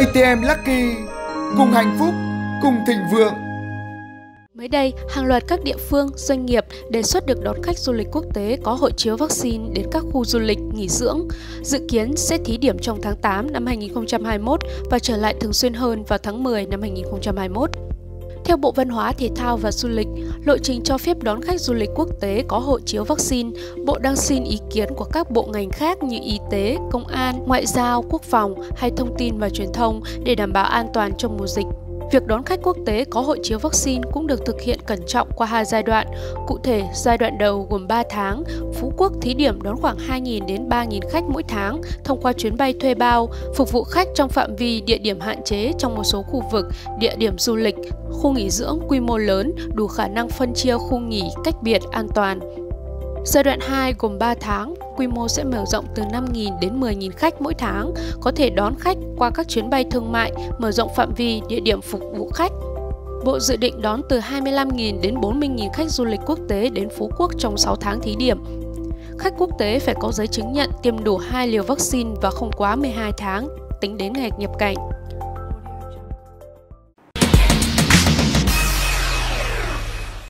ATM Lucky cùng hạnh phúc, cùng thịnh vượng. Mới đây, hàng loạt các địa phương, doanh nghiệp đề xuất được đón khách du lịch quốc tế có hộ chiếu vaccine đến các khu du lịch, nghỉ dưỡng. Dự kiến sẽ thí điểm trong tháng 8 năm 2021 và trở lại thường xuyên hơn vào tháng 10 năm 2021. Theo Bộ Văn hóa, Thể thao và Du lịch, lộ trình cho phép đón khách du lịch quốc tế có hộ chiếu vaccine, Bộ đang xin ý kiến của các bộ ngành khác như Y tế, Công an, Ngoại giao, Quốc phòng hay Thông tin và Truyền thông để đảm bảo an toàn trong mùa dịch. Việc đón khách quốc tế có hộ chiếu vaccine cũng được thực hiện cẩn trọng qua hai giai đoạn. Cụ thể, giai đoạn đầu gồm 3 tháng, Phú Quốc thí điểm đón khoảng 2.000 đến 3.000 khách mỗi tháng thông qua chuyến bay thuê bao, phục vụ khách trong phạm vi địa điểm hạn chế trong một số khu vực, địa điểm du lịch, khu nghỉ dưỡng quy mô lớn đủ khả năng phân chia khu nghỉ cách biệt an toàn. Giai đoạn 2 gồm 3 tháng, quy mô sẽ mở rộng từ 5.000 đến 10.000 khách mỗi tháng, có thể đón khách qua các chuyến bay thương mại, mở rộng phạm vi địa điểm phục vụ khách. Bộ dự định đón từ 25.000 đến 40.000 khách du lịch quốc tế đến Phú Quốc trong 6 tháng thí điểm. Khách quốc tế phải có giấy chứng nhận tiêm đủ 2 liều vaccine và không quá 12 tháng tính đến ngày nhập cảnh.